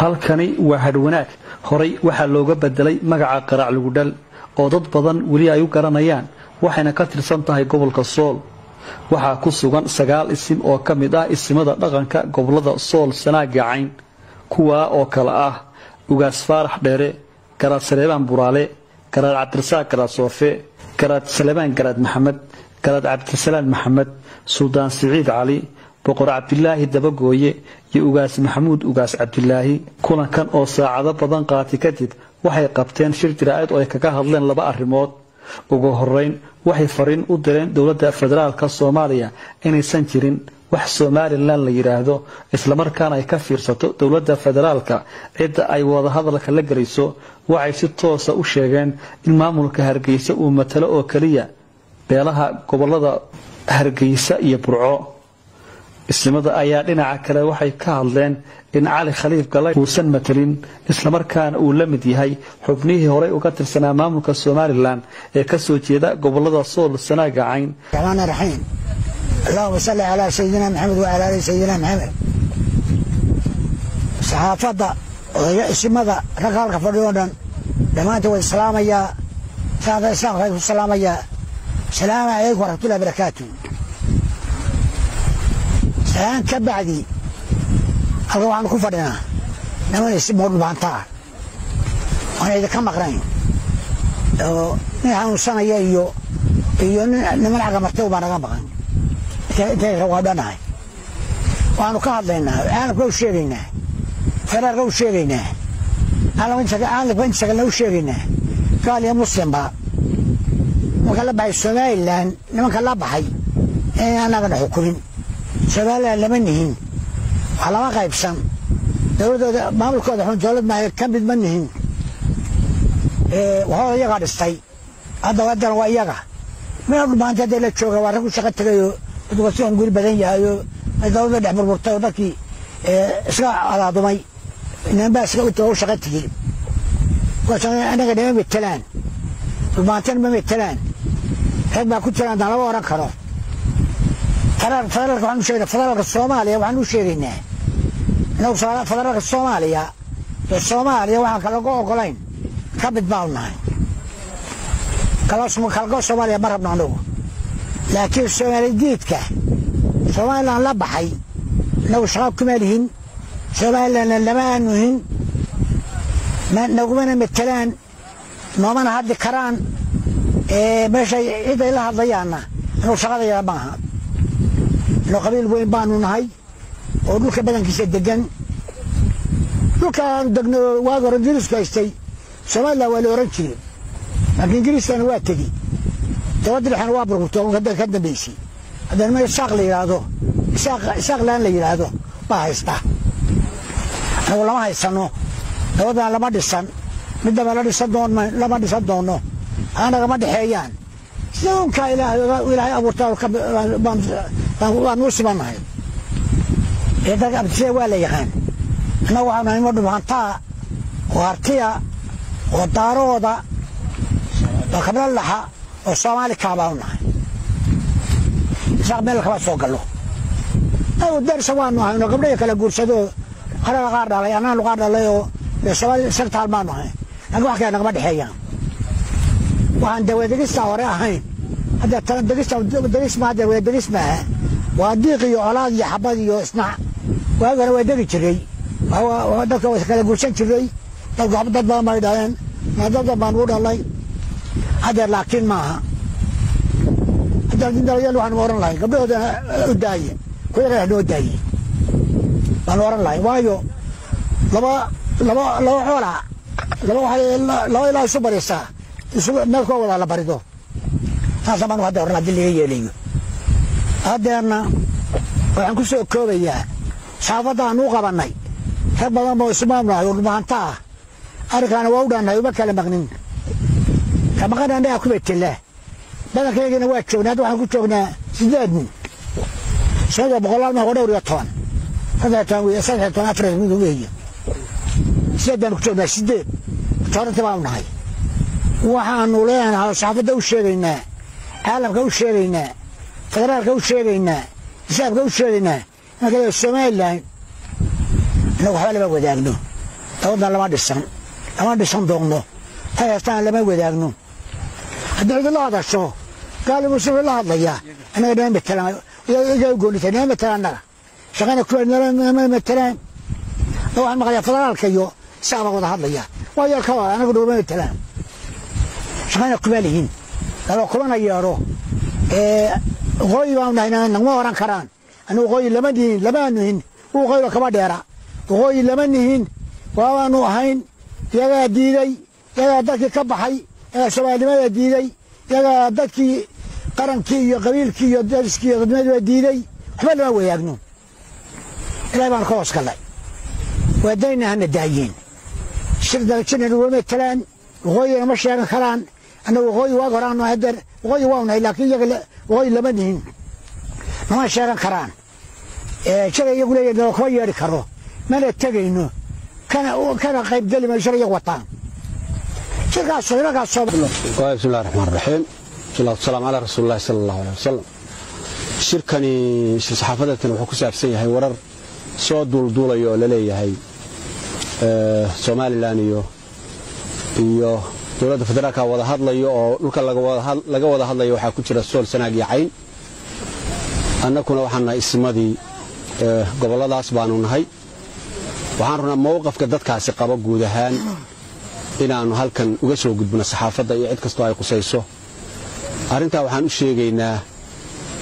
halkani waa hadhwanaag horay waxaa looga bedelay magaca qaraac lugudhal oo dad badan weli ay u garanayaan waxayna ka tirsan tahay gobolka sool. Waxaa ku sugan sagaal isim oo ka mid ah isimada dhaqanka gobollada sool sanaaga cayn kuwaa oo kale ah ugaas faarax dheere garaad saleebaan buraale garaad cabdirasaaq garaad soofe garaad saleebaan garaad maxamed garaad cabdisalaan maxamed suldaan siciid cali boqor cabdilaahi dabagooye iyo ugaas maxamuud ugaas cabdilaahi kulankan oo saacado badan qaatay kadib waxay qabteen shir jaraa'id oo ay kaga hadleen laba arrimood. Ugu horeyn waxay fariin u direen dowladda federaalka soomaaliya inaysan jirin wax somalilan la yidhaahdo islamarkaana ay ka fiirsato dowladda federaalka. Cidda ay wadahadalka la gelayso waxay si toosa u sheegeen in maamulka hargeysa uu matalo oo keliya beelaha gobollada hargeysa iyo burco islimada ayaa dhinaca kale waxay ka hadleen in cali khaliif galay uusan matalin islamarkaana uu la mid yahay xubnihii horey uga tirsanaa maamulka somalilan ee ka soo jeeda gobollada sool sanaaga cayn. Raxmaan raxiim allahuma salli calaa sayidina maxamed wacala ali sayidina maxamed saxaafadda odaya isimada ragga halka fadhiyo dhan dhammaantood way islaamayaa saada islaamka ku salaamayaa. Asalaamu calaykum waraxmatullahi barakaatu salaan ka bacdi. Halka waxaanu ku fadhinaa. Niman ismoo dhubaantaa oona idinka maqnayn. Oo nin xanuunsanaya iyo iyo niman xagga martay baa naga maqan. Intayka waa dhanahay? Waxaanu ka hadlaynaa. Caalamka u sheegaynaa. Federaalka u sheegaynaa. Caalamka intisagalna u sheegaynaa. Gaal iyo muslimba marka la baxay somalilan nimanka la baxay inay annagana xukumin somalilan lama nihin. Wax lama qaybsan. Dowladooda maamulkooda xun dowlad maayo ka mid ma nihin. Waxooda iyagaa dhistay. Hadda haddana waa iyaga mina dhumaanta hadday la jooga waa rag u shaqo tegayoo dadku si guri badan yahayo dowladda dhex burburtay oo dadkii iska adaadumay nimanbaa iska u shaqo tegey anaga nima metelaan dhumaantana ma metelaan rag baa ku jiraan daan lama oran karo federaalka waxaan u sheegnaa federaalka soomaaliya waxaan u sheegaynaa inagu federaalka soomaaliya ee soomaaliya waxaan kalaga ogolayn ka mid baanu nahay kalago soomaaliya ma rabno anagu laakiin soomaali diidka somalilan la baxay inagu shaqo kuma lihin somalilanna lama aanu hin nagumana metelaan noomana hadli karaan meeshay ciday la hadlayaanna inagu shaqadayada maaha ino qabiil weyn baanu nahay oo dhulka badankiisa degan dhulkaanu degno waagi hore ingiriisku haystay somalilan waa la oran jire laakiin ingiriiskana waa tegi. Dabadda dhexena waa burburto ka dambaysay haddana isaaq la yidhaahdo isaaq laan la yidhaahdo baa haysta anagu lama haysano dabadana lama dhisan midaba lama dhisan doono anagama dhexeeyaan sida unkaa ilaahay abuurta waan u simannahay dadka abtisada waa la yaqaan annagu waxaanu nahay nimo dhubaantaa oo hartiya oo daarooda oo kabdhalaxa oo soomaali kaabaanu nahay isaaq meel kama soo gallo anagu darsa waanu ahayno gabdhahi kala guursadoo qaraga qaar dhalay annaanu qaar dhalay oo soomaali sartaal baanu ahay laakiin wax kale nagama dhexeeyaan waxaan dawadegista hore ahayn hadda degis ma hadda wadegis maaha waa diiq iyo colaad iyo xabad iyo isnac hore waa degi jiray. Dadka waa kala guursan jiray. Dad badan bay dhaleen. Dad badan baan ugu dhalay. Haddeer laakiin maaha. Haddalyal waxaanu oran lahay. Gabdhahooda u daaye. Kuyaga noo daaye. Baanu oran lahay. Waayo laba laba laba xoola. Laba waxay laba ilaa isu barisaa meel koo wadaa la barido saasa baanu hadda oran haddii laga yeelayo haddeerna waxaan ku soo koobayaa. Saafaddaanu u qabannay. Rag badan boo ismaamnahay oo dhumaanta ah. Arrinkaana waa u dhannahay uma kala maqnin. Ka maqan annagaa ku betela waa joognay hadda waxaan ku joognaa sideed nin. Sanadoo boqolaal ma dhowr iyo toban. Saddex toban afar mid weeye sideed baanu ku joognaa sideed tooranta baanu nahay. Waxaanu leenahay saxaafadda u sheegaynaa. Caalamka u sheegaynaa federaalka u sheegaynaa hisaabka u sheegaynaa marka somalilan inagu waxba lama wadaagno. Dabadan lama dhisan lama dhisan doonno. Tay lama wadaagno. Haddii cidila hadasho gaali muuse la hadlayaa annaga nama matelaan iga goonita nama matelaan annaga shaqana matelaan waxaan maqlayaa federaalka iyo isaabaa wada hadlaya waa yeelka anagu dhulma matelaan shaqana kuma lihin laba kumana yeedho waqooyi baanu nahay nagma oran karaan anu waqooyi lama nihin lama nihin waqooyiba kama dheera waqooyi lama nihin waabaanu ahayn iyagaa diiday iyagaa dadkii ka baxay iyagaa soomaalinimada diiday iyagaa dadkii qarankii iyo qabiilkii iyo dariskii iyo dadnimadiiba diiday waxba lama wadaagno ilahay baanu ka hoos gallay waadayna hana daayeen shir dalajina naguma matelaan waqooyina ma sheegan karaan annagu waqooyi waag horaanu hadeer way waanahay laakiin iyaga way lama nihin nama sheegan karaan shalay iyagu leeya kama yeedhi karo mana tegayno kana qaybgeli mayo shalay iyagu wataan jirkaas inagaas bismillahi raxmaan raxiim salatu wasalaamu calaa rasuulillahi sala allahu aleh wasalam shirkani shir saxaafadeedkan wuxuu ku saabsan yahay warar soo duulduulaya oo la leeyahay somalilan iyo iyo dowladda federaalka wada hadlayo oo dhulka laga wada hadlayo waxaa ku jira sool sanaag iyo cayn. Annakuna waxaan ismadii gobolladaas baanu nahay. Waxaan runaa mowqafka dadkaasi qaba guud ahaan inaannu halkan uga soo gudbino saxaafadda iyo cid kastoo ay qusayso. Arrintaa waxaan u sheegaynaa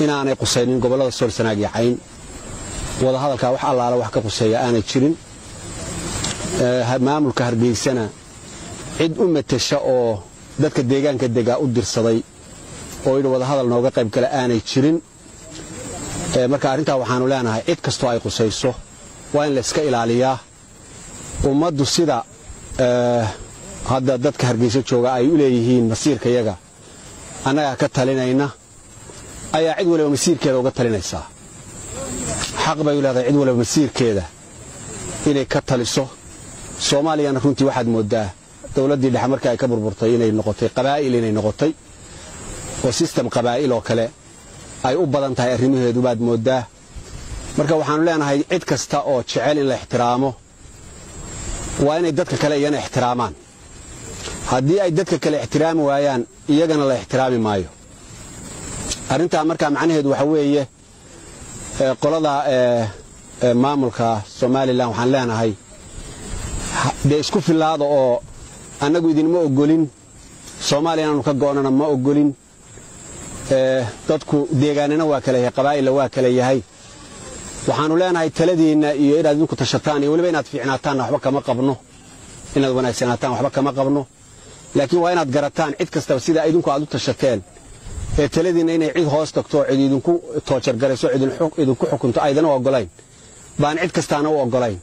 inaanay qusaynin gobollada sool sanaag iyo cayn. Wada hadalkaa wax allaala wax ka quseeya aanay jirin. Maamulka hargeysana cid u matasha oo dadka deegaanka degaa u dirsaday oo yidhi wada hadal nooga qayb gala aanay jirin. Marka arrintaa waxaannu leenahay cid kastoo ay qusayso waa in layska ilaaliyaa. Ummaddu sida hadda dadka hargeyso jooga ay u leeyihiin masiirkayaga annagaa ka talinayna ayaa cid waliba masiirkeeda uga talinaysaa. Xaq bay u leedahay cid waliba masiirkeeda inay ka taliso. Soomaaliyana runtii waxaad mooddaa dowladdii dhexe markii ay ka burburtay inay noqotay qabaa'il inay noqotay oo sistem qabaa'il oo kale ay u badan tahay arrimaheedu baad mooddaa marka waxaannu leenahay cid kasta oo jecel in la ixtiraamo waa inay dadka kale iyana ixtiraamaan. Haddii ay dadka kale ixtiraami waayaan iyagana la ixtiraami maayo. Arrintaa markaa macnaheedu waxa weeye qolada maamulka somalilan waxaan leenahay dee isku fillaada oo annagu idinma ogolin soomaaliya ka go'nana ma ogolin dadku deegaanina waa kala yahay qabaa'illa waa kala yahay. Waxaannu leenahay taladiinna iyo inaad idinku tashataan iyo weliba inaad fiicnaataanna waxba kama qabno. Inaad wanaagsanaataan waxba kama qabno. Laakiin waa inaad garataan cid kastaba sida idinku aad u tashateen. Ee taladiinna inay cid hoos tagto oo cid idinku toojargarayso idinku xukunto aydana ogolayn baan cid kastaana u ogolayn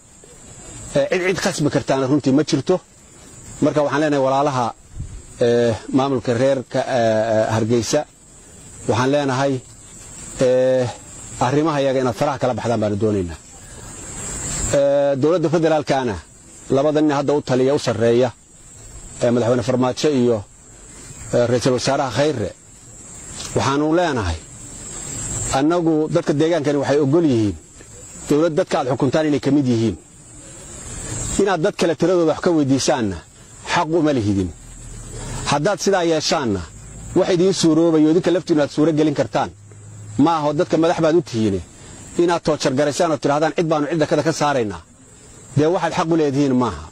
cid cid khasbi kartaana runtii ma jirto marka waxaan leenahay walaalaha maamulka reerka hargeysa. Waxaan leenahay arrimaha yaga inaad faraha kala baxdaan baanu doonaynaa. Dowladda federaalkana labada nin hadda u taliya u sarreeya madaxweyne farmaajo iyo ra'iisul wasaaraha khayre. Waxaanu leenahay annagu dadka deegaankani waxay ogol yihiin dowlad dadka aad xukuntaan inay ka mid yihiin. Inaad dad kale tiradooda wax ka weyddiisaanna xaq uma lihidin. Haddaad sidaa yeeshaanna wax idiin suuroobayo idinka laftiinu aad suuro gelin kartaan. Ma aho dadka madax baad u tihiine inaad toojargaraysaan oo tidhahdaan cid baannu cidda kada ka saaraynaa dee waxaad xaq u leedihiin maaha?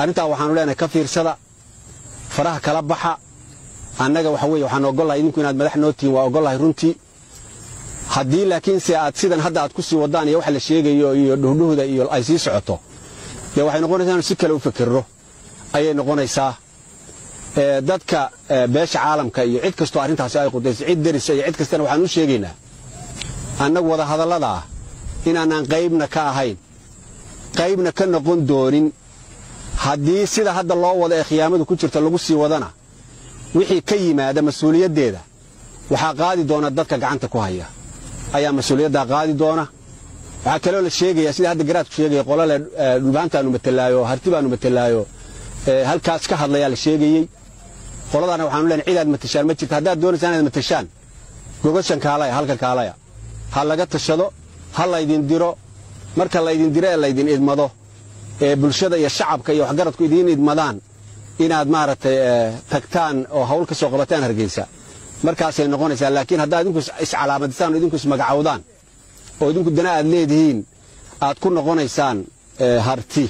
Arrintaa waxaannu leenahay ka fiirsada faraha kala baxa. Annaga waxa weye waxaan ogollahay idinku inaad madax noo tihiin waa ogollahay runtii. Haddii laakiinse aad sidan hadda aad ku sii waddaan iyo wax la sheegayo iyo dhuhdhuhda iyo ay sii socoto dee waxay noqonaysaa inu si kale u fikirro ayay noqonaysaa. Dadka beesha caalamka iyo cid kastoo arrintaasi ay qudaysay cid derisa iyo cid kastana waxaan u sheegaynaa. Annagu wada hadalladaa inaanaan qaybna ka ahayn qaybna ka noqon doonin haddii sida hadda loo wado ee khiyaamadu ku jirta lagu sii wadana wixii ka yimaada mas'uuliyaddeeda waxaa qaadi doona dadka gacanta ku haya. Ayaa mas'uuliyaddaa qaadi doona. Waxaa kaloo la sheegayaa sida hadda garaadku sheegaya qolale dhulbaantaanu matelaayo harti baanu matelaayo halkaas ka hadlayaa la sheegayey. Qoladaana waxaanu leenahay cidaad matashaan ma jirta. Haddaad doonaysaan inaad matashaan gogashan kaalaya halkan kaalaya ha laga tashado ha laydin diro. Marka laydin diro ee laydin idmado. Ee bulshada iyo shacabka iyo waxgaradku idiin idmadaan. Inaad maaragtay tagtaan oo hawl ka soo qabataan hargeysa. Markaasay noqonaysaa laakiin haddaad idinku iscalaamadisaan oo idinku ismagacowdaan oo idinku dana aad leedihiin aad ku noqonaysaan harti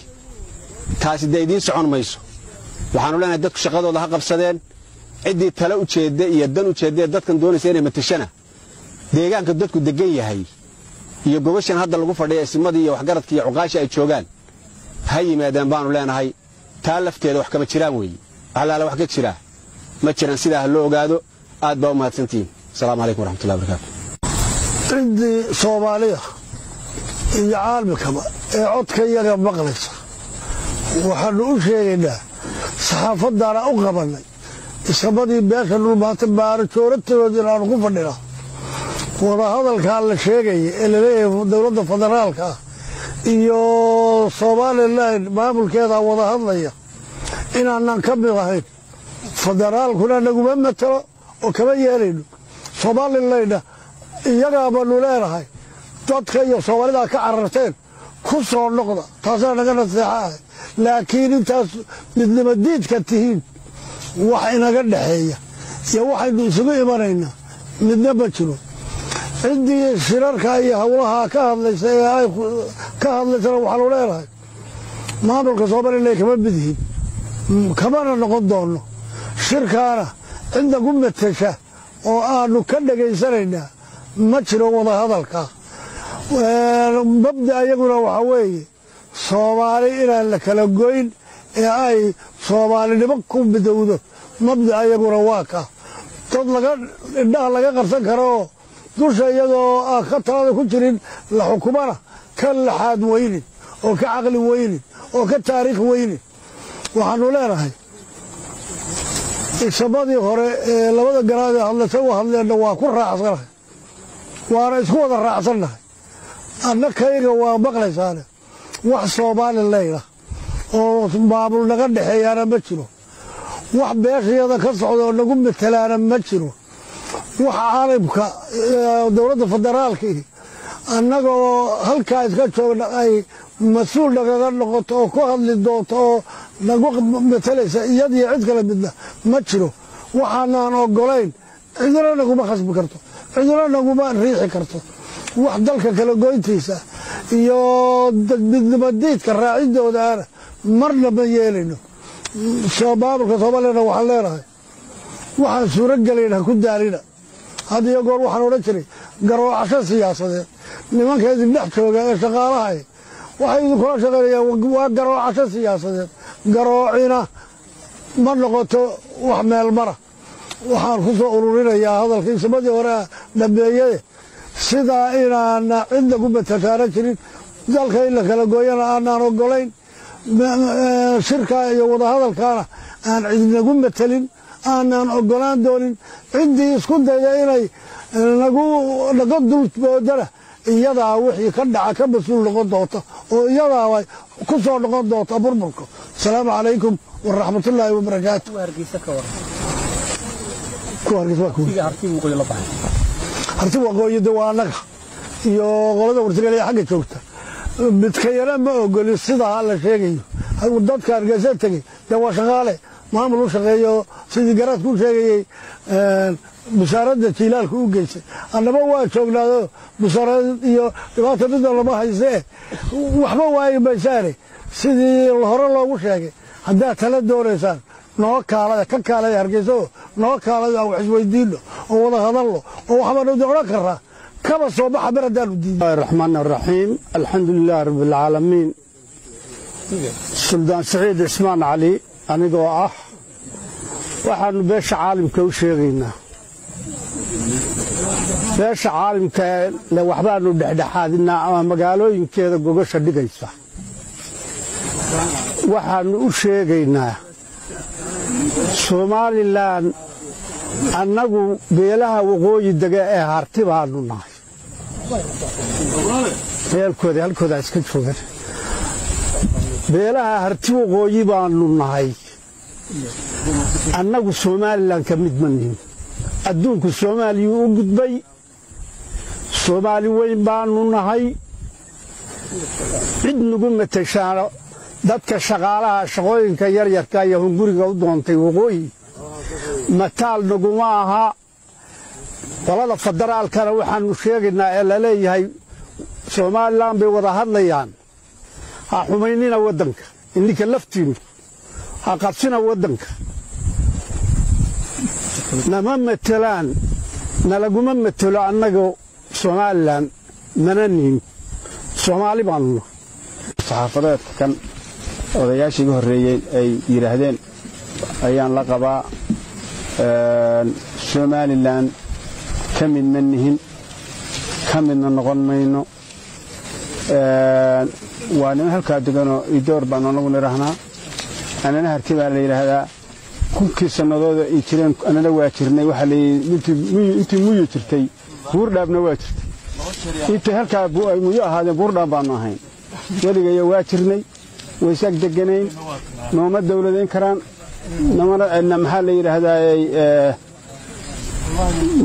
taasi dee idiin socon mayso. Waxaanu leenahay dadku shaqadooda ha qabsadeen ciddii tale ujeedda iyo dan ujeedda ee dadkan doonaysa inay matashana deegaanka dadku deggan yahay iyo gobashan hadda lagu fadhiya isimadii iyo waxgaradkii iyo cuqaashii ay joogaan ha yimaadeen baanu leenahay. Taa lafteeda wax kama jiraan weeye waxlaala wax ka jiraa ma jiraan sidaa ha loo ogaado. Aad baa u mahadsantihiin asalaamu calaykum waraxmatullahi barakaatu ciddii soomaaliya iyo caalmikaba ee codka iyaga maqlaysa waxaannu u sheegaynaa saxaafaddaana u qabannay. Isamadii beesha dhulmaanta baarajooratagooda inaannu ku fadhina wadahadalkaa la sheegaya ee la leeyahay dowladda federaalka ah iyo somalilan maamulkeeda wada hadlaya inaanan ka mid ahayn. Federaalkuna naguma matalo oo kama yeelayno somalilanna iyagaa baanu leenahay dadka iyo soomaalidaa ka cararteen ku soo noqda taasaa naga naseexa ahay laakiin intaas midnimo diidka tihiin wax inaga dhexeeya iyo waxaynu isugu imanaynaa midna ma jiro. Ciddii shirarka iyo howlaha ka hadlaysa ee ay ka hadlaysana waxaanu leenahay maamulka somalilan kama mid yihiin. Kamana noqon doonno. Shirkaana cidda ku matasha oo aanu ka dhagaysanaynaa ma jiro wadahadalka mabda iyaguna waxaa weeye soomaali inaan la kala goyn ee ay soomaalinimo ku midowdo. Mabda iyaguna waa ka. Dad laga indhaha laga qarsan karo oo dusha iyadoo aan ka talada ku jirin la xukumana ka laxaad weynin oo ka caqli weynin oo ka taariikh weynin. Waxaanu leenahay isamadii hore ee labada garaadee hadlasa u hadleenna waa ku raacsanahay. Waana isku wada raacsannahay anna kayga waa maqlaysaane wax somalilayna oo maamul naga dhexeeyaana ma jiro. wax beeshayada ka socda oo nagu matalaana ma jiro. wax caalamka dowladda federaalkii annagoo halkaa iska joogna ay mas'uul nagaga noqoto oo ku hadli doonto oo nagu matalaysa iyadiyo cid kala midna ma jiro. waxaanaan ogolayn cidina naguma khasbi karto cidina naguma riixi karto wax dalka kala goyntiisa iyo midnimadiidka raacidoodaana marna ma yeelayno maamulka soomaaliyana waxaan leenahay waxaan suuro gelayn ha ku daalina. Had iyo goor waxaan odhan jiray garoocasho siyaasadeed nimanka idin dhex jooga ee shaqaalahay waxay idinkula shaqaynayaan waa garoocasho siyaasadeed. Garoocina ma noqoto wax meel mara. Waxaan ku soo ururinayaa hadalka isamadii hore dhameeyade sidaa inaana cidna ku matashaana jirin dalka in la kala gooyana aanaan ogolayn shirkaa iyo wadahadalkaana aan cidnagu matelin aanaan ogolaan doonin. Ciddii isku dayda inay nagu naga dulboodana iyadaa wixii ka dhaca ka mas'uul noqon doonta oo iyadaa ku soo noqon doonta burburka. Asalaamu calaykum waraxmatullaahi wabarakaatu harti waqooyida waa annaga iyo qolada wartigale xagga joogta. Midkayana ma ogolin sidaa la sheegayo. Dadka hargeysa tegey dee waa shaqaale. Maamul u shaqeeyo sidii garaadku u sheegayey busaaradda jiilaalka u geysay. Annaba waa joognaado busaarad iyo dhibaata midna lama haysee. Waxba waayi maysaane sidii hore loogu sheegay haddaad tala doonaysaan noo kaalada ka kaalada hargeyso noo kaalada aan wax oo wada hadalno oo waxbaanu odhan karraa kaba soo baxa mar haddaanu diidnay raxmaan araxiim alxamdulilaahi rabbialcaalamiin suldaan saciid cismaan cali anigoo ah waxaanu beesha caalimka u sheegaynaa. Beesha caalimka le waxbaanu dhexdhexaadinaa ama magaalooyinkeeda gogasha dhigaysa. Waxaanu u sheegaynaa somalilan annagu beelaha waqooyi dega ee harti baanu nahay. Beelkooda halkoodaa iska joogan beelaha harti waqooyi baanu nahay. Annagu somalilan ka mid ma adduunku soomaaliyuu u gudbay. Soomaali weyn baanu nahay. Cid nagu matashaano dadka shaqaalaha shaqooyinka yaryarka iyo hunguriga u doontay waqooyi. Mataal naguma aha. Qolada federaalkana waxaannu sheegaynaa ee la leeyahay somalilan bay wada hadlayaan. Ha xumaynina waddanka. Ininka laftiinnu ha qabsina waddanka. Nama matelaan nalaguma matelo annaga somalilan mana nihin soomaali baannu saxaafadeedka odayaashii iga horreeyey ay yidhaahdeen ayaan la qabaa somalilan ka mid ma nihin ka midna noqon mayno. Waa niman halkaa deganoo idoor baanu anagu nidhaahnaa. Annana harti baa la yidhaahdaa kunkii sannadooda ay jireen annana waa jirnay waxaa layidhi intii muyu jirtay buurdhaabna waa jirtay. Intay halkaa muyo ahaadeen buurdhaab baannu ahayn. Weligaya waa jirnay waysaag deganayn nooma dawladayn karaan. Maxaa la yidhaahdaa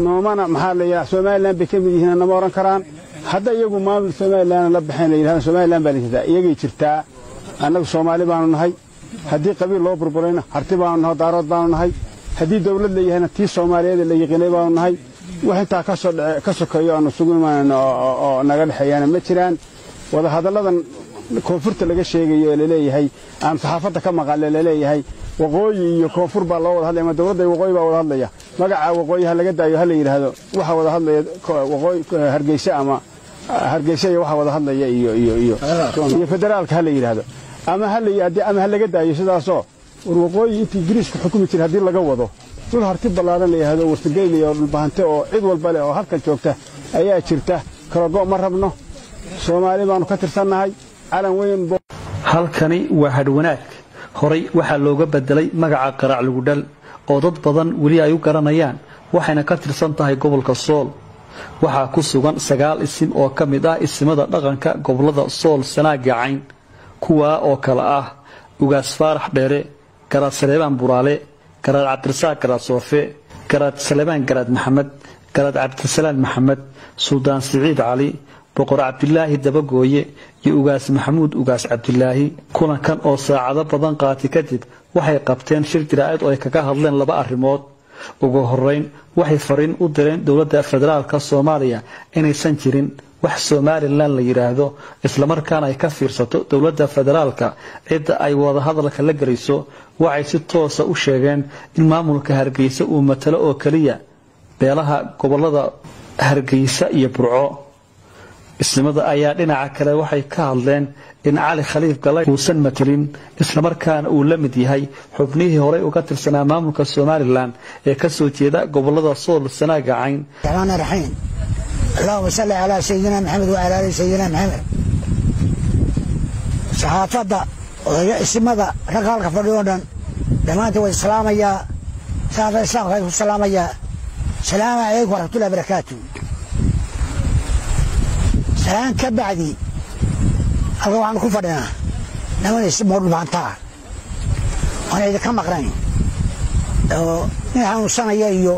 noomana maxaa la yidhahdaa somalilan bay ka mid yihiin nama odhan karaan. Hadda iyagu maamul somalilan la baxayn la yidhahda somalilan baa la jirtaa iyagay jirtaa annagu soomaali baanu nahay. Haddii qabiil loo burburayna harti baanu nahay daarood baanu nahay. Haddii dawlad la yahayna tii soomaaliyeed la yiqiinay baanu nahay. Wax intaa ka sokeeyo aanu sugu imaanayno oo naga dhexeeyaana ma jiraan. Wadahadalladan koonfurta laga sheegayo ee la leeyahay aan saxaafadda ka maqalle la leeyahay waqooyi iyo koonfur baa loo wada hadlaya ama dawladda waqooyi baa wada hadlaya. Magaca waqooyi laga daayo ha la yidhaahdo waxa wada hadlaya hargeysa ama hargeysa iyo waxa wada hadlaya iyo iyo iyo iyo federaalka ha la yidhaahdo. Ama ha la ama ha laga daayo sidaasoo war waqooyi intii ingiriisku xukumi jiray haddii laga wado dhul harti ballaaran la yidhaahdo wartageyli oo dhulbahante oo cid walba leh oo halkan joogta ayaa jirta kalago' ma rabno. Soomaali baanu ka tirsannahay halkani waa hadhwanaag horay waxaa looga bedelay magaca qaraac lugudhal oo dad badan weli ay u garanayaan waxayna ka tirsan tahay gobolka sool. Waxaa ku sugan sagaal isim oo ka mid ah isimada dhaqanka gobollada sool sanaaga cayn kuwaa oo kale ah ugaas faarax dheere garaad saleebaan buraale garaad cabdirasaaq garaad soofe garaad saleebaan garaad maxamed garaad cabdisalaan maxamed suldaan siciid cali boqor cabdilaahi dabagooye iyo ugaas maxamuud ugaas cabdilaahi kulankan oo saacado badan qaati kadib waxay qabteen shir jiraa'id oo ay kaga hadleen laba arrimood. Ugu horeyn waxay fariin u direen dowladda federaalka soomaaliya inaysan jirin. Wax somalilan la yidhaahdo islamarkaana ay ka fiirsato dowladda federaalka. Cidda ay wadahadalka la gelayso waxay si toosa u sheegeen in maamulka hargeysa uu matalo oo keliya beelaha gobollada hargeysa iyo burco isnimada ayaa dhinaca kale waxay ka hadleen in cali khaliif galay uusan matelin islamarkaana uu la mid yahay xubnihii horey uga tirsanaa maamulka somalilan ee ka soo jeeda gobollada sool sanaaga cayn raxmaan raxiim allahuma salli calaa sayidina maxamed wacala ali sayidina maxamed saxaafadda odayo isimada ragga halka fadhiyo dhan dhammaanta way islaamayaa saasa islaamka ay ku salaamayaa. Salaamu calaykum waraxmatullahi barakaatu salaan ka bacdi. Halka waxaanu ku fadhinaa niman isimoo dhulbaantaa oon idinka maqnayn. Oo nin xanuunsanaya iyo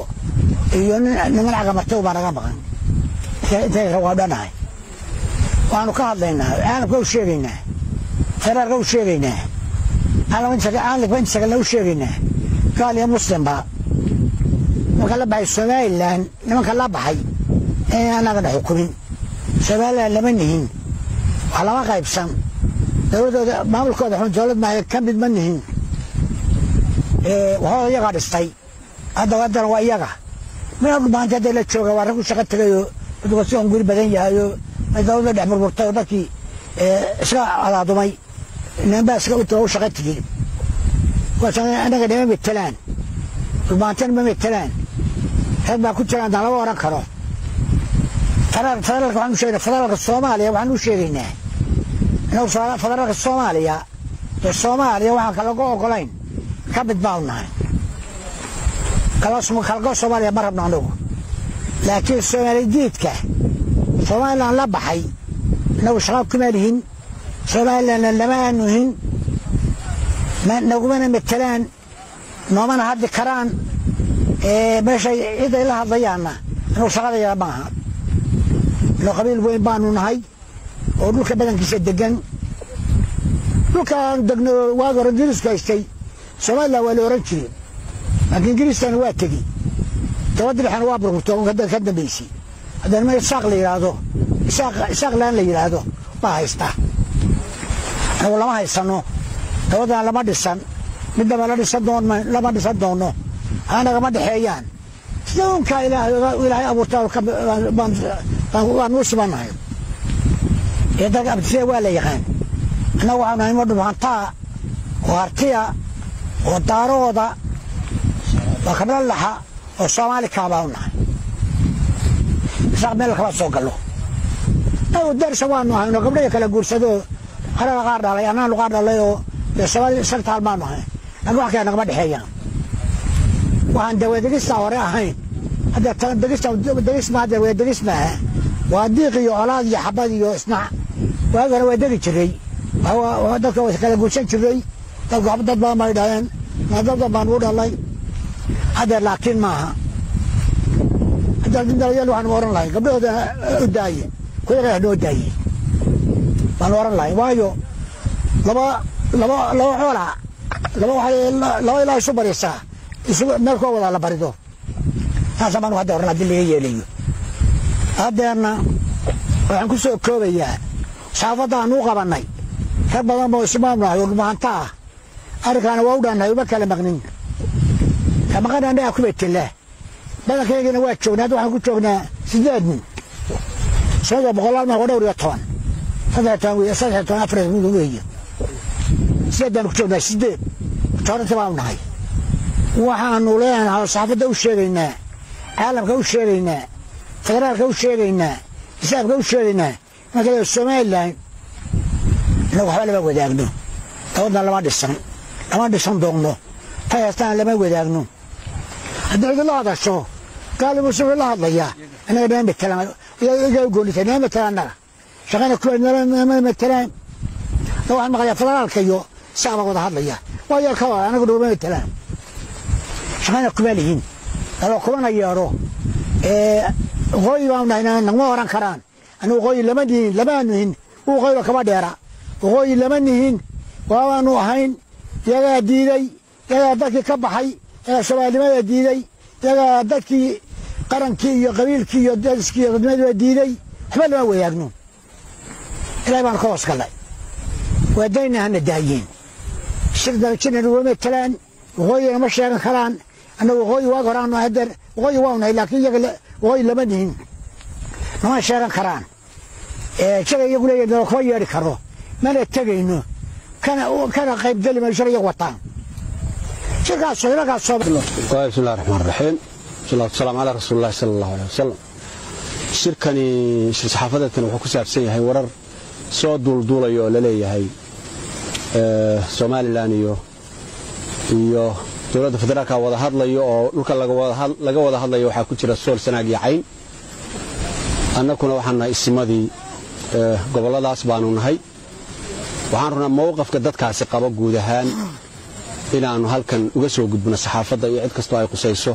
iyo niman cagamartow baa naga maqan intay waa dhanahay? Waxaanu ka hadlaynaa. Caalamka u sheegaynaa. Federaalka u sheegaynaa. Caalamka intisagalna u sheegaynaa. Gaal iyo muslimba nimanka la baxay somalilan nimanka la baxay in annagana xukumin somalilan lama nihin wax lama qaybsan dowladooda maamulkooda xun dowlad maaha ka mid ma nihin waxooda iyagaa dhistay hadda haddana waa iyaga mina dhumaanta hadda la jooga waa rag u shaqo tegayoo dadku si on guri badan yahayoo dowladda dhex burburtay oo dadkii iska adaadumay ninbaa iska u shaqo tegin annaga nima metelaan dhumaantana ma metelaan rag baa ku jiraan dan lama oran karo فلان فلان وحنو شيء فلان الصومالية وحنو شيءنا إنه فلان فلان الصومالية. يا الصومالي وحنا خلقوه كبد بالنا. خلاص من خلقوه الصومالية مرة بنعنوه لكن الصومالية جيت كه. الصومالي لنا لبحي إنه شراب كمالهن الصومالي لنا لما أنهن ما نقومنا متلان نومنا هاد الكران إيه ماشي إذا إلها ضيانا إنه شغال يا بنها. Ino qabiil weyn baanu nahay oo dhulka badankiisa degan dhulka aanu degno waagi hore ingiriisku haystay somalilan waa la ohan jireen laakiin ingiriistana waa tegi. Dabadii dhexena waa burburto hadda ka dambaysay haddana ma isaaq la yidhaahdo isaaq laan la yidhaahdo waa haystaa anagu lama haysano dabadana lama dhisan midnaba lama dhisan doono. Anagama dhexeeyaan unkaa ilaahay abuurta waan u sibannahay ee dalka abtisee waa la yaqaan. Annagu waxaanu nahay ma dhubhantaa oo hartiya oo daarooda oo kabdhalaxa oo soomaali kaabaanu nahay. Isaaq meel kama soo gallo nagu darsa waanu ahayno gabdhaha kala guursadoo haraga qaar dhalay annaanu qaar dhalay oo soomaali sagtaal baanu ahay. Laakiin wax kale nagama dhexeeyaan waxaan dawadegista hore ahayn daaye baan oran lahay waayo laba laba laba xoola laba waxay laba ilaa isu barisaa isu meel koo wada la barido saasa baan hadda oran haddii laga yeelayo haddeerna waxaan ku soo koobayaa saafadda aan u qabannay. Rag badan boo ismaamnahay oo dhumaanta ah. Arrinkaana waa u dhannahay uma kala maqnin. Maqan annagaa ku betela badankaygana waa joognaa hadda waxaan ku joognaa sideed nin. Sanada boqolaal maa dhowr iyo toban. Saddex toban wey saddex toban afar nin weeye sideed baan ku joognaa sideed tooranta baanu nahay. Waxaanu leenahay oo u sheegaynaa caalamka u sheegaynaa federaalka u sheegaynaa xisaabka u sheegaynaa marka somalilan inagu waxba lama wadaagno. Dabadna lama dhisan lama dhisan doonno tay lama wadaagno. Haddii cidi la hadasho gaali muuse la hadlayaa annaga nama matelaan igaa goonitay nama matelaan annaga shaqana kuwa nama matelaan da waxaan maqlayaa federaalka iyo saaba wada hadlaya. Waa yar ka wada anagu dhowma matelaan shaqana kuma lihin dalo kumana yeedho waqooyi baanu nahay nagma oran karaan anigu waqooyi lama nihin lamaanu nihin waqooyiba kama dheera waqooyi lama nihin waabaanu ahayn iyagaa diiday iyagaa dadkii ka baxay iyagaa soomaalinimada diiday iyagaa dadkii qarankii iyo qabiilkii iyo dadiskii iyo dadnimadiiba diiday waxba lama wadaagno ilahay baanu ka hoos gallay waadayna hana daayeen shir darajina naguma matelaan waqooyina ma sheegan karaan annagu waqooyi waag horaan nahay haddeen waqooyi laakiin iyaga waqooyi lama nihin. Nama sheegan karaan. E, Jagay iyagu leeyahin daba kuma yeedhi karo. Mana tegayno kana qaybgeli mayshar iyagu wataan. Jirkaasoo nimankaas soo. Bismillahi raxmaan raxiim salatu wasalaamu calaa rasuulillahi sala allahu aleh wasalam shirkani shir saxaafadeedkani wuxuu ku saabsan yahay warar soo duulduulaya oo la leeyahay somalilan iyo iyo dowladda federaalka wada hadlayo oo dhulka laga wada hadlayo waxaa ku jira sool sanaag iyo cayn. Annakuna waxaan nahay isimadii gobolladaas baanu nahay. Waxaan rabnaa mowqafka dadkaasi qaba guud ahaan inaannu halkan uga soo gudbino saxaafadda iyo cid kastoo ay qusayso.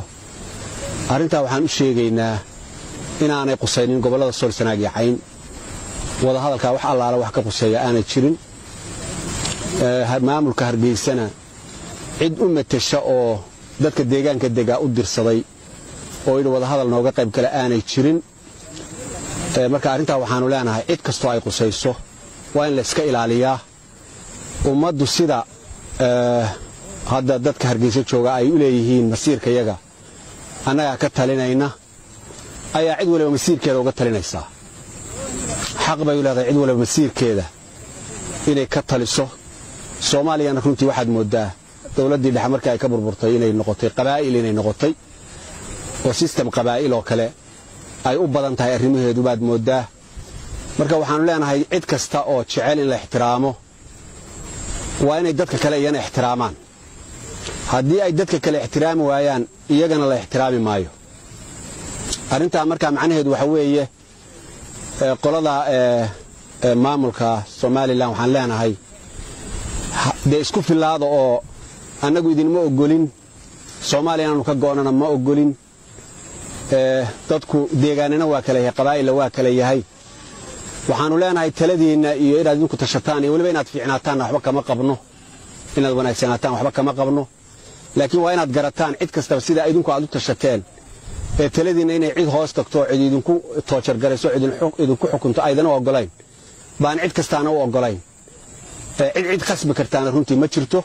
Arrintaa waxaan u sheegaynaa inaanay qusaynin gobollada sool sanaag iyo cayn. Wada hadalkaa wax allaala wax ka quseeya aanay jirin. Maamulka hargeysana cid u matasha oo dadka deegaanka degaa u dirsaday oo yidhi wada hadal nooga qayb gala aanay jirin. Marka arrintaa waxaannu leenahay cid kastoo ay qusayso waa in la iska ilaaliyaa. Ummaddu sida hadda dadka hargeysa jooga ay u leeyihiin masiirkayaga annagaa ka talinayna ayaa cid waliba masiirkeeda uga talinaysaa xaq bay u leedahay cid waliba masiirkeeda inay ka taliso. Soomaaliyana runtii waxaad mooddaa dowladdii dhexe markii ay ka burburtay inay noqotay qabaa'il inay noqotay oo sistem qabaa'il oo kale ay u badan tahay arrimaheedu baad mooddaa. Marka waxaannu leenahay cid kasta oo jecel in la ixtiraamo waa inay dadka kale iyana ixtiraamaan. Haddii ay dadka kale ixtiraami waayaan iyagana la ixtiraami maayo. Arrintaa markaa macnaheedu waxa weeye qolada maamulka somalilan waxaan leenahay dee isku fillaada oo annagu idinma ogolin soomaaliya inaanu ka go'nana ma ogolin dadku deegaanina waa kala yahay qabaa'illa waa kala yahay. Waxaannu leenahay taladiinna iyo inaad idinku tashataan iyo weliba inaad fiicnaataanna waxba kama qabno. Inaad wanaagsanaataan waxba kama qabno. Laakiin waa inaad garataan cid kastaba sida idinku aad u tashateen. Ee taladiinna inay cid hoos tagto cid idinku toojargarayso idinku xukunto aydan u oggolayn. Baan cid kastaana u oggolayn. Cid cid khasbi kartaana runtii ma jirto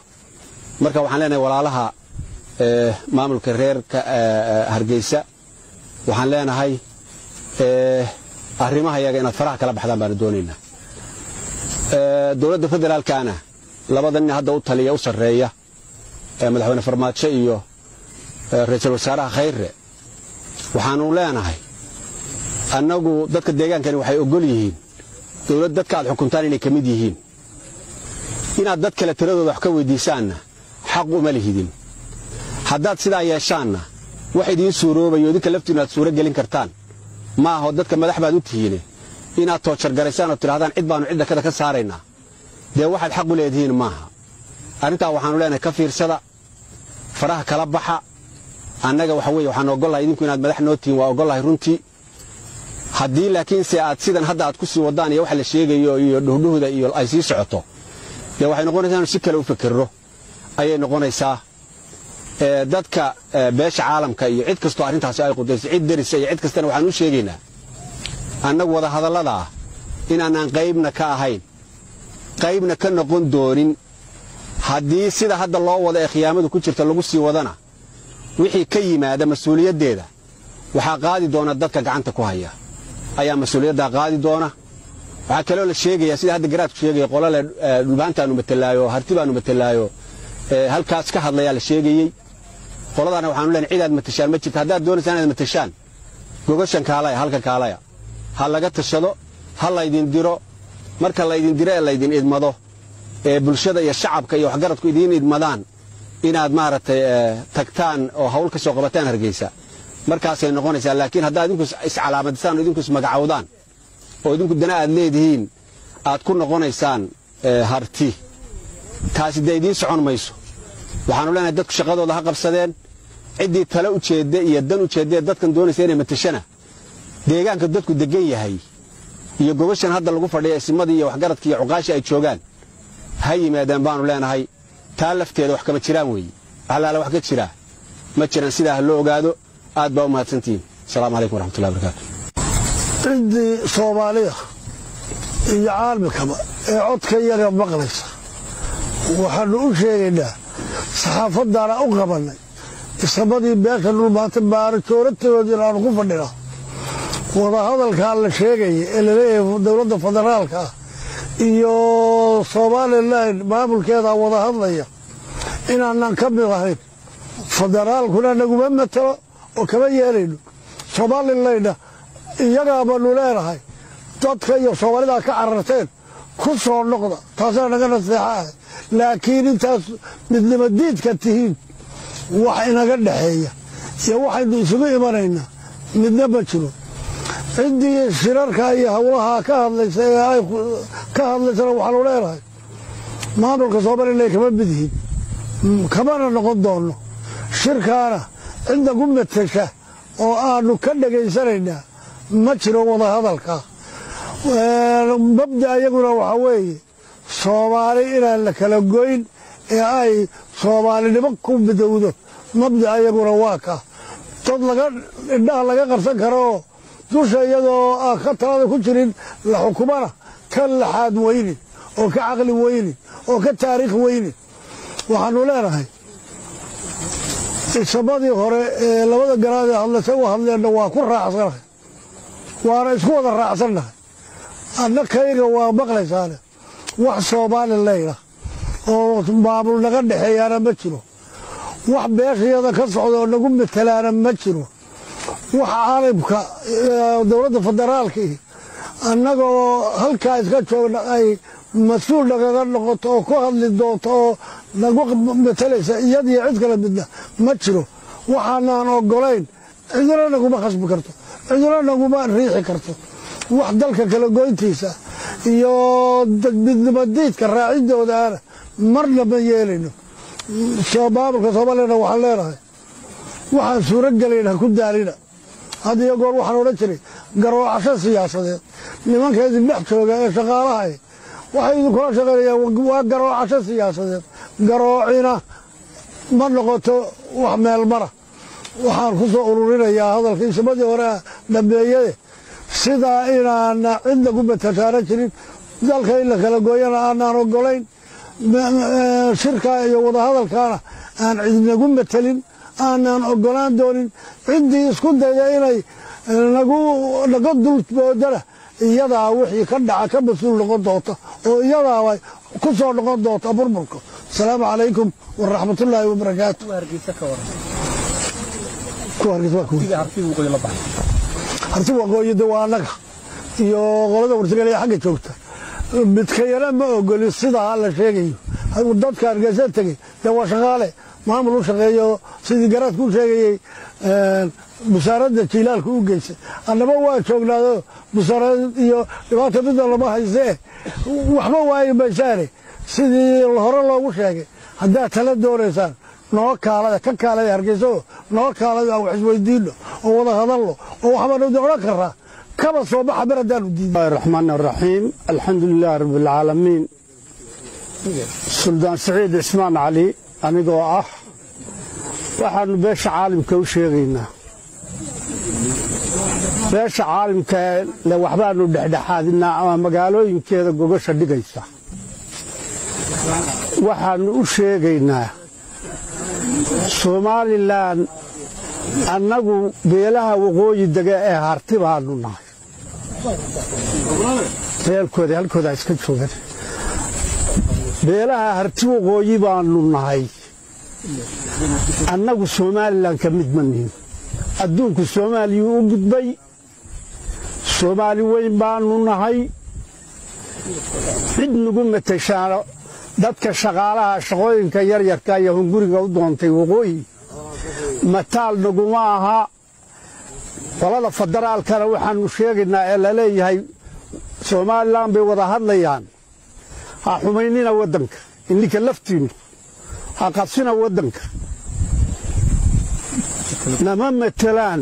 marka waxaan leenahay walaalaha maamulka reerka hargeysa. Waxaan leenahay arrimaha yaga inaad faraha kala baxdaan baanu doonaynaa. Dowladda federaalkaana labada nin hadda u taliya u sarreeya madaxweyne farmaajo iyo ra'iisul wasaaraha khayre. Waxaannu leenahay annagu dadka deegaankani waxay oggol yihiin dowlad dadka aad xukuntaan inay ka mid yihiin. Inaad dad kale tiradooda wax ka weyddiisaanna xaq uma lihidin. Haddaad sidaa yeeshaanna wax idiin suuroobayo idinka laftiinnu aad suuro gelin kartaan. Ma aho dadka madax baad u tihiine inaad toojargaraysaan oo tidhahdaan cid baannu cid dakada ka saaraynaa dee waxaad xaq u leedihiin maaha arrintaa waxaannu leenahay ka fiirsada faraha kala baxa. Annaga waxa weye waxaan oggollahay idinku inaad madax noo tihiin waa oggollahay runtii. Haddii laakiinse aad sidan hadda aad ku sii waddaan iyo wax la sheegayo iyo dhuhdhuhda iyo ay sii socoto dee waxay noqonaysaa inu si kale u fikirro ayay noqonaysaa dadka beesha caalamka iyo cid kastoo arrintaasi ay qudaysay cid derisa iyo cid kastana waxaan u sheegaynaa annagu wadahadallada ah inaanaan qaybna ka ahayn qaybna ka noqon doonin haddii sida hadda loo wado ee khiyaamadu ku jirta lagu sii wadana wixii ka yimaada mas'uuliyaddeeda waxaa qaadi doona dadka gacanta ku haya. Ayaa mas'uuliyaddaa qaadi doona. Waxaa kaloo la sheegayaa sida hadda garaadku sheegaya qolale dhulbaantaannu matelaayo harti baannu matelaayo halkaas ka hadlayaa la sheegayey. Qoladaana waxaanu leenay cidaad matashaan ma jirto. Haddaad doonaysaan inaad matashaan gogashan kaalaya halka kaalaya. Ha laga tashado ha laydin diro. Marka laydin diro ee laydin idmado. Ee bulshada iyo shacabka iyo waxgaradku idiin idmadaan. Inaad maaragtay tagtaan oo hawl ka soo qabataan hargeysa. Markaasay noqonaysaa laakiin haddaad idinku iscalaamadisaan oo idinku ismagacowdaan oo idinku dana aad leedihiin aad ku noqonaysaan harti taasi dee idiin socon mayso. Waxaanu leenahay dadku shaqadooda ha qabsadeen ciddii tale ujeedda iyo dan ujeeddaee dadkan doonaysa inay matashana. Deegaanka dadku deggan yahay iyo gobashan hadda lagu fadhiya isimadii iyo waxgaradkii iyo cuqaashii ay joogaan ha yimaadeen baanu leenahay taa lafteeda wax kama jiraan weeye waxlaala wax ka jiraa ma jiraan sidaa ha loo ogaado aad baa u mahadsantihiin asalaamu calaykum waraxmatullahi barakaatu ciddii soomaalida iyo caalmikaba ee codka yaga maqlaysa waxaannu u sheegaynaa saxaafaddaana u qabannay isamadii beesha dhulmaanta baarajooratooda inaannu ku fadhinaa wadahadalkaa la sheegaya ee la leeyahay dowladda federaalka ah iyo somalilan maamulkeedaa wada hadlaya inaanan ka mid ahayn. Federaalkuna naguma matalo oo kama yeelayno. Somalilanna iyagaa baanu leenahay dadka iyo soomaalidaa ka cararteen ku soo noqda taasaa naga naseexa ah laakiin intaas midnimadiidka tihiin wax inaga dhexeeya iyo waxaynu isugu imanaynaa midna ma jiro. Ciddii shirarka iyo howlaha ka hadlaysa ee ay ka hadlaysana waxaanu leenahay maamulka somalilan kama mid yihiin. Kamana noqon doonno. Shirkaana cidda ku matasha oo aanu ka dhegaysanaynaa ma jiro wadahadalka mabda iyaguna waxaa weeye soomaali inaan la kala goyn ee ay soomaalinimo ku midowdo mabda iyaguna waa ka. Dad laga indhaha laga qarsan karaoo dusha iyadoo aan talada ku jirin la xukumana. Ka laxaad weyni oo ka caqli weyni oo ka taariikh weyni. Waxaanu leenahay isamadii hore ee labada garaad ee hadlasa u hadleenna waa ku raacsanahay waana isku wada raacsannahay adna kayga waa maqlaysaane wax soomaali layla oo maamul naga dhexeeyaana ma jiro. wax beeshayada ka socda oo nagu matalaana ma jiro. wax caalimka dowladda federaalkii annagoo halkaa iska joogna ay mas'uul nagaga noqoto oo ku hadli doonto oo nagu matalaysa iyadiyo cid kala midna ma jiro. waxaanaan ogolayn cidina naguma khasbi karto cidina naguma riixi karto. wax dalka kala goyntiisa iyo midnimadiidka raacidoodaana marna ma yeelayno maamulka soomaaliyana waxaan leenahay waxaan suuro gelayn ha ku daalina. Had iyo goor waxaan odhan jiray garoocasho siyaasadeed. Nimanka idin dhex jooga ee shaqaalaha waxay idinkula shaqaynayaan waa garoocasho siyaasadeed. Garoocina ma noqoto wax meelmara waxaan ku soo ururinayaa hadalkii sumadii hore dambeeyade sidaa inaana cid lagu batashaaro jirin dalka in la kala gooyana aanaan ogolayn shirkaa iyo wadahadalkaana aan cidnagu matelin aanaan ogolaan doonin ciddii isku dayda inay naga dulboodana iyadaa wixii ka dhaca ka mas'uul noqon doonta oo iyadaa ku soo noqon doonta burburka. Asalaamu calaykum waraxmatullaahi wabarakaatu harti waqooyida waa annaga. Iyo qolada warsagalaya xagga joogta. Midkayana ma ogolin sidaa la sheegayo. Dadka hargeysa tegey dee waa shaqaale. Maamul u shaqeeyo sidii garaadku u sheegayey busaaradda jiilaalka u geysay. Annaba waa joognaado busaarad iyo dhibaata midna lama haysee waxba waayi maysaane sidii hore loogu sheegay haddaad tala doonaysaan noo kaalada ka kaalada hargeyso noo kaalada aan wax oo wada hadalno oo waxbaanu idin odhan karraa kaba soo baxa mar haddaanu diiday raxmaan araxiim alxamdu lilaahi rabbialcaalamiin suldaan saciid cismaan cali anigoo ah waxaanu beesha caalimka u sheegaynaa. Beesha caalimka le waxbaanu dhexdhexaadinaa ama magaalooyinkeeda gogosha dhigaysa. Waxaanu u sheegaynaa somalilan annagu beelaha waqooyi dega ee harti baannu nahay. Reelkooda halkooda iska joogan. Beelaha harti waqooyi baannu nahay. Annagu somalilan ka mid ma nihin. Adduunku soomaaliyuu u gudbay. Soomaali weyn baannu nahay. Cid nagu matashaano dadka shaqaalaha shaqooyinka yaryarka iyo hunguriga u doontay waqooyi. Mataal naguma aha. Qolada federaalkana waxaannu sheegaynaa ee la leeyahay bay wada hadlayaan. Ha xumaynina waddanka ininka laftiinnu ha qabsina waddanka. Nama matelaan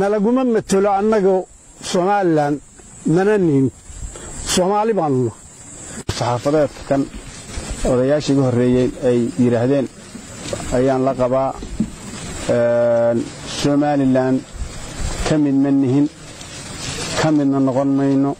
nalaguma matelo annaga somalilan mana nihin soomaali baannu nahay saxaafadeedka kan odayaashii iga horreeyey ay yidhaahdeen ayaan la qabaa somalilan ka mid ma nihin ka midna noqon mayno